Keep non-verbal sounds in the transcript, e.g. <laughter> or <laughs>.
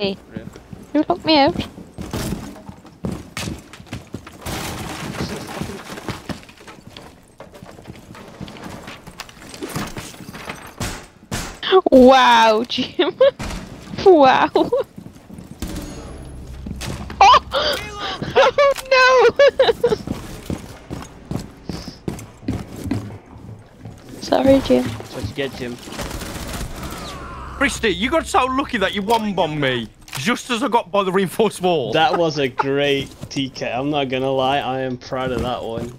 Yay! You locked me out. Wow, Jim. <laughs> wow. <laughs> Oh! oh <laughs> no! Sorry, Jim. That's what you get, Jim. Fristy, you got so lucky that you one bombed me just as I got by the reinforced wall. That was a great TK. I'm not gonna lie, I am proud of that one.